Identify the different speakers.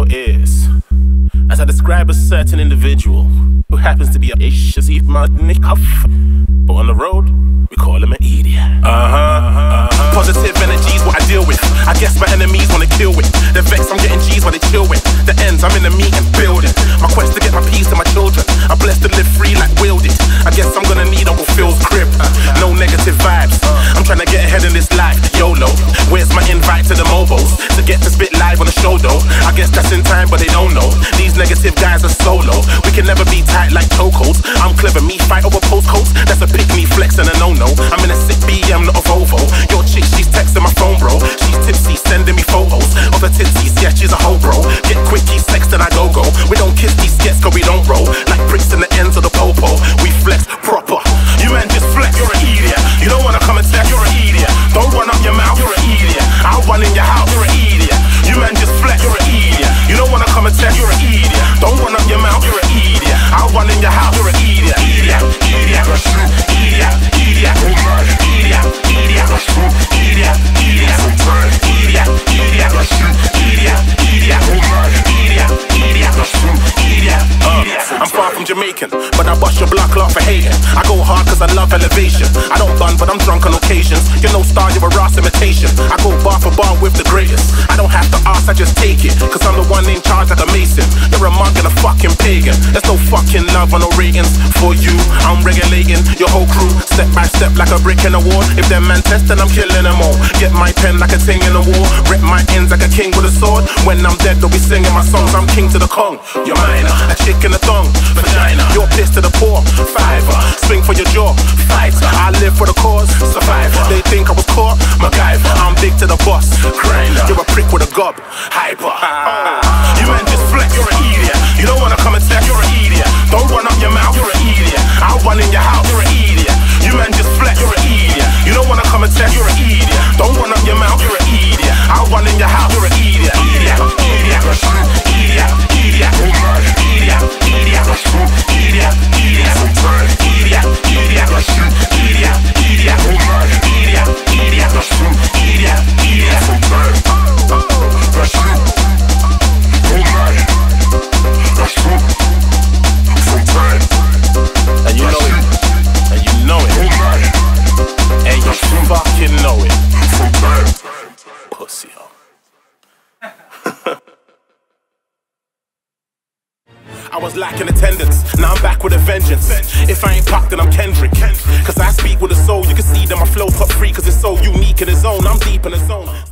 Speaker 1: your ears as I describe a certain individual who happens to be a shizzy nigga. But on the road, we call him an idiot. Uh huh. Uh -huh. Positive energy's what I deal with. I guess my enemies wanna kill with. YOLO. Where's my invite to the MOBOs? To get to spit live on the show though. I guess that's in time, but they don't know. These negative guys are solo. We can never be tight like chokeholds. I'm clever, me fight over postcodes. That's a pick me flex and Jamaican, but I bust your block clock for hating. I go hard cause I love elevation. I don't bun, but I'm drunk on occasions. You're no star, you're a Ross imitation. I go bar for bar with the greatest. I don't have to ask, I just take it. Cause I'm the one in charge like a mason. You're a monk and a fucking pagan. There's no fucking love or no ratings. For you, I'm regulating your whole crew. Step by step like a brick in a wall. If them man test, then I'm killing them all. Get my pen like a thing in a war. Rip my ends like a king with a sword. When I'm dead, they'll be singing my songs. I'm king to the Kong. You're minor, a chick in a thong. Vagina, your house, you're an I was lacking attendance, now I'm back with a vengeance. If I ain't packed, then I'm Kendrick. Cause I speak with a soul, you can see that my flow cut free, cause it's so unique in its own. I'm deep in the zone.